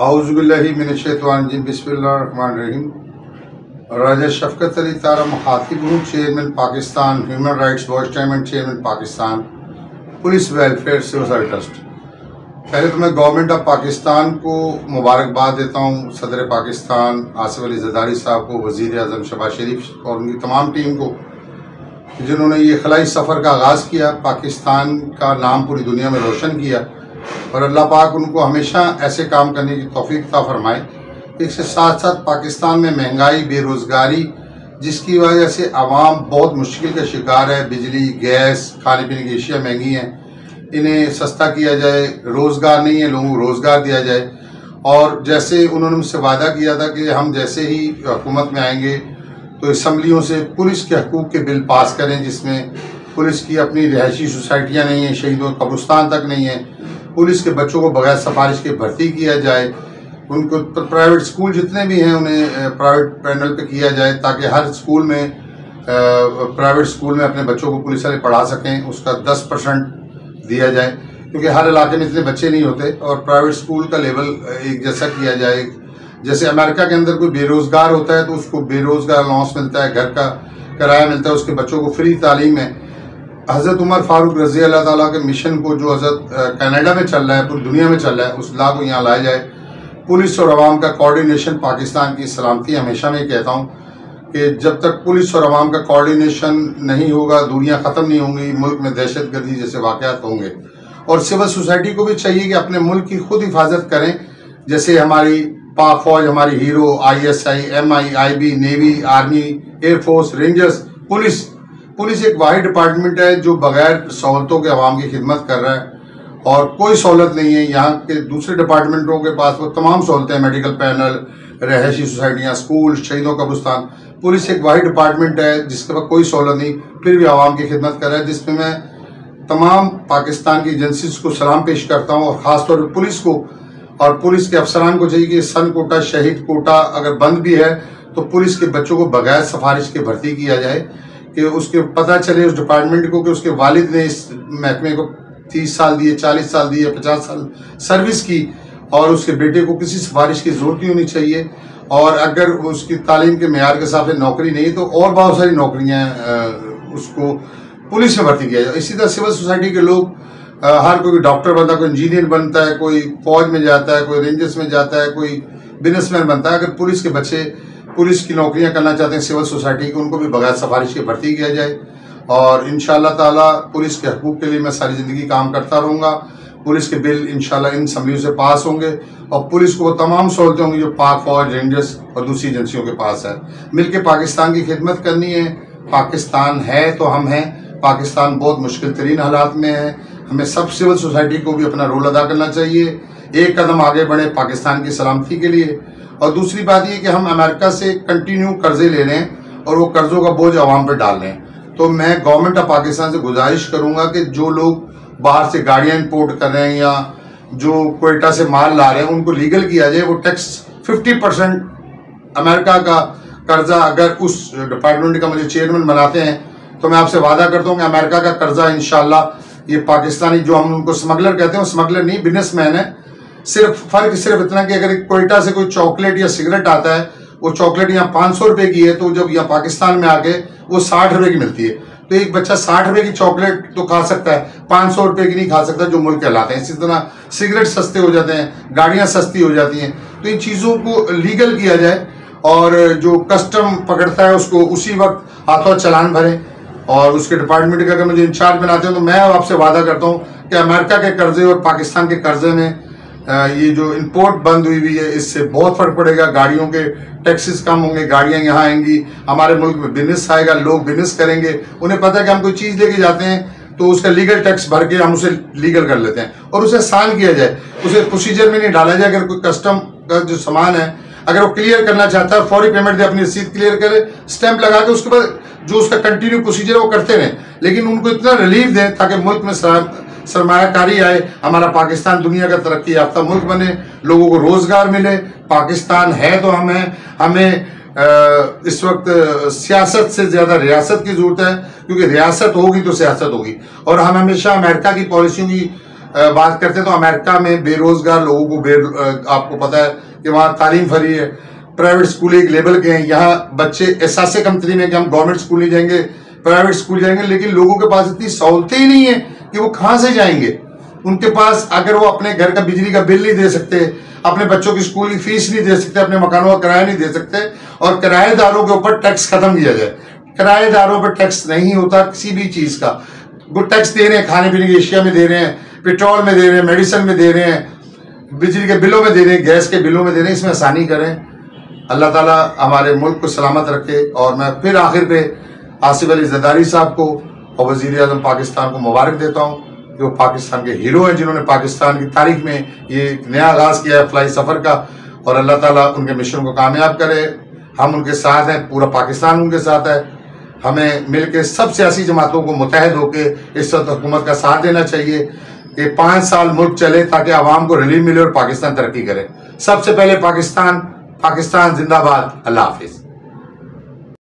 हाउज़बिल्लिमिनशैतवानजीम बिस्मिल्लाहिर्रहमानिर्रहीम। राजा शफकत अली तारा मुखातिब हूँ, chairman Pakistan, human rights watch and chairman Pakistan, police welfare, civil trust. पहले तो मैं गवर्नमेंट ऑफ़ पाकिस्तान को मुबारकबाद देता हूँ, सदर पाकिस्तान, आसिफ अली जदारी साहब को वज़ी अजम शबाज शरीफ और उनकी तमाम टीम को, जिन्होंने ये खलाई सफ़र का आगाज़ किया, पाकिस्तान का नाम पूरी दुनिया में रोशन किया। और अल्लाह पाक उनको हमेशा ऐसे काम करने की तोफ़ीकता फरमाए इसके साथ साथ पाकिस्तान में महँगाई, बेरोज़गारी, जिसकी वजह से आवाम बहुत मुश्किल का शिकार है, बिजली, गैस, खाने पीने की अशिया महँगी हैं, इन्हें सस्ता किया जाए, रोज़गार नहीं है, लोगों को रोज़गार दिया जाए। और जैसे उन्होंने मुझसे वादा किया था कि हम जैसे ही हुकूमत में आएँगे तो इसम्बलियों से पुलिस के हकूक़ के बिल पास करें, जिसमें पुलिस की अपनी रिहायशी सोसाइटियाँ नहीं हैं, शहीदों कब्रस्तान तक नहीं है। पुलिस के बच्चों को बगैर सिफारिश के भर्ती किया जाए, उनको प्राइवेट स्कूल जितने भी हैं उन्हें प्राइवेट पैनल पे किया जाए ताकि हर स्कूल में प्राइवेट स्कूल में अपने बच्चों को पुलिस वाले पढ़ा सकें, उसका दस परसेंट दिया जाए। क्योंकि हर इलाके में इतने बच्चे नहीं होते और प्राइवेट स्कूल का लेवल एक जैसा किया जाए जैसे अमेरिका के अंदर कोई बेरोज़गार होता है तो उसको बेरोज़गार अलाउंस मिलता है, घर का किराया मिलता है, उसके बच्चों को फ्री तालीम है। हज़रत उमर फारूक रज़ी अल्लाह ताला के मिशन को जो हज़रत कनाडा में चल रहा है, पूरी दुनिया में चल रहा है, उस ला को यहाँ लाया जाए। पुलिस और अवाम का कोऑर्डिनेशन पाकिस्तान की सलामती, हमेशा मैं कहता हूँ कि जब तक पुलिस और अवाम का कोऑर्डिनेशन नहीं होगा दूरियाँ ख़त्म नहीं होंगी, मुल्क में दहशत गर्दी जैसे वाक़ात होंगे। और सिविल सोसाइटी को भी चाहिए कि अपने मुल्क की खुद हिफाजत करें, जैसे हमारी पाक फौज, हमारी hero I S I M I I B navy army air force rangers police police एक वाहि डिपार्टमेंट है जो बगैर सहूलतों के अवाम की खिदमत कर रहा है और कोई सहूलत नहीं है। यहाँ के दूसरे डिपार्टमेंटों के पास वो तमाम सहूलतें हैं मेडिकल पैनल रहायशी सोसाइटियाँ स्कूल शहीदों का बुस्तान। पुलिस एक वाहिद डिपार्टमेंट है, जिसके पास कोई सहूलत नहीं, फिर भी आवाम की खिदमत कर रहा है, जिसमें मैं तमाम पाकिस्तान की एजेंसीज को सलाम पेश करता हूँ और ख़ासतौर पर पुलिस को और पुलिस के अफसरान को चाहिए कि सन कोटा, शहीद कोटा अगर बंद भी है तो पुलिस के बच्चों को बगैर सिफारिश के भर्ती किया जाए। कि उसके पता चले उस डिपार्टमेंट को कि उसके वालिद ने इस महकमे को तीस साल दिए, चालीस साल दिए, पचास साल सर्विस की और उसके बेटे को किसी सिफारिश की ज़रूरत नहीं होनी चाहिए। और अगर उसकी तालीम के मैार के हिसाब से नौकरी नहीं तो और बहुत सारी नौकरियाँ उसको पुलिस में भर्ती किया जाए। इसी तरह सिविल सोसाइटी के लोग हर कोई डॉक्टर बनता है, कोई इंजीनियर बनता है, कोई फौज में जाता है, कोई रेंजर्स में जाता है, कोई बिजनेसमैन बनता है। अगर पुलिस के बच्चे पुलिस की नौकरियाँ करना चाहते हैं, सिविल सोसाइटी की, उनको भी बगैर सिफारिश के भर्ती किया जाए। और इन ताला पुलिस के हकूक़ के लिए मैं सारी ज़िंदगी काम करता रहूँगा। पुलिस के बिल इन इन असम्बलियों से पास होंगे और पुलिस को तमाम सहूलतें होंगी जो पाक फौज, रेंजर्स और दूसरी एजेंसियों के पास है। मिलकर पाकिस्तान की खिदमत करनी है। पाकिस्तान है तो हम हैं। पाकिस्तान बहुत मुश्किल तरीन हालात में है। हमें सब सिविल सोसाइटी को भी अपना रोल अदा करना चाहिए। एक कदम आगे बढ़े पाकिस्तान की सलामती के लिए। और दूसरी बात ये कि हम अमेरिका से कंटिन्यू कर्जे ले रहे हैं और वो कर्जों का बोझ आवाम पर डाल रहे हैं। तो मैं गवर्नमेंट ऑफ़ पाकिस्तान से गुजारिश करूँगा कि जो लोग बाहर से गाड़ियाँ इंपोर्ट कर रहे हैं या जो कोयटा से माल ला रहे हैं, उनको लीगल किया जाए, वो टैक्स 50 परसेंट अमेरिका का कर्जा अगर उस डिपार्टमेंट का मुझे चेयरमैन बनाते हैं तो मैं आपसे वादा करता हूँ कि अमेरिका का कर्जा इनशाला ये पाकिस्तानी जो हम उनको स्मगलर कहते हैं स्मगलर नहीं बिजनेसमैन है सिर्फ़, फ़र्क सिर्फ़ इतना कि अगर कोयटा से कोई चॉकलेट या सिगरेट आता है, वो चॉकलेट यहाँ पाँच सौ रुपए की है तो जब यहाँ पाकिस्तान में आके वो साठ रुपए की मिलती है। तो एक बच्चा साठ रुपए की चॉकलेट तो खा सकता है, पाँच सौ रुपए की नहीं खा सकता जो मुल्क कहलाते हैं। इसी तरह सिगरेट सस्ते हो जाते हैं, गाड़ियाँ सस्ती हो जाती हैं। तो इन चीज़ों को लीगल किया जाए और जो कस्टम पकड़ता है उसको उसी वक्त हाथों चलान भरें। और उसके डिपार्टमेंट का अगर मुझे इंचार्ज बनाते हैं तो मैं आपसे वादा करता हूँ कि अमेरिका के कर्जे और पाकिस्तान के कर्जे में ये जो इंपोर्ट बंद हुई हुई है, इससे बहुत फ़र्क पड़ेगा। गाड़ियों के टैक्सेस कम होंगे, गाड़ियाँ यहाँ आएँगी। हमारे मुल्क में बिज़नेस आएगा, लोग बिज़नेस करेंगे। उन्हें पता है कि हम कोई चीज़ लेके जाते हैं तो उसका लीगल टैक्स भर के हम उसे लीगल कर लेते हैं। और उसे आसान किया जाए। उसे प्रोसीजर में नहीं डाला जाए, अगर कोई कस्टम का जो सामान है, अगर वो क्लियर करना चाहता है, फौरी पेमेंट दे अपनी रसीद क्लियर करे स्टैंप लगा के उसके बाद जो उसका कंटिन्यू प्रोसीजर है, वो करते रहें। लेकिन उनको इतना रिलीफ दें ताकि मुल्क में सरमाकारी आए, हमारा पाकिस्तान दुनिया का तरक्की याफ्ता मुल्क बने, लोगों को रोज़गार मिले। पाकिस्तान है तो हमें हमें इस वक्त सियासत से ज़्यादा रियासत की ज़रूरत है, क्योंकि रियासत होगी तो सियासत होगी। और हम हमेशा अमेरिका की पॉलिसियों की बात करते हैं तो अमेरिका में बेरोजगार लोगों को बे आपको पता है कि वहाँ तालीम फरी है। प्राइवेट स्कूल एक लेवल के हैं। यहाँ बच्चे एहसास कंपनी में कि हम गवर्नमेंट स्कूल नहीं जाएँगे, प्राइवेट स्कूल जाएँगे, लेकिन लोगों के पास इतनी सहूलतें ही नहीं है कि वो कहाँ से जाएँगे? उनके पास अगर वो अपने घर का बिजली का बिल नहीं दे सकते, अपने बच्चों की स्कूल की फ़ीस नहीं दे सकते, अपने मकानों का किराया नहीं दे सकते, और किराएदारों के ऊपर टैक्स खत्म किया जाए। किराएदारों पर टैक्स नहीं होता किसी भी चीज़ का। वो टैक्स दे रहे हैं, खाने पीने की एशिया में दे रहे हैं, पेट्रोल में दे रहे हैं, मेडिसिन में दे रहे हैं, बिजली के बिलों में दे रहे हैं, गैस के बिलों में दे रहे हैं, इसमें आसानी करें। अल्लाह ताला हमारे मुल्क को सलामत रखे और मैं फिर आखिर पे आसिफ अली जदारी साहब को और वज़ीर अजम पाकिस्तान को मुबारक देता हूँ कि वो पाकिस्तान के हीरो हैं जिन्होंने पाकिस्तान की तारीख में ये नया आगाज़ किया है फ्लाई सफ़र का। और अल्लाह ताला उनके मिशन को कामयाब करे। हम उनके साथ हैं, पूरा पाकिस्तान उनके साथ है। हमें मिलकर सब सियासी जमातों को मुतहद होकर इस वक्त हुकूमत का साथ देना चाहिए कि पाँच साल मुल्क चले ताकि आवाम को रिलीफ मिले और पाकिस्तान तरक्की करे। सबसे पहले पाकिस्तान पाकिस्तान जिंदाबाद। अल्लाह हाफिज़।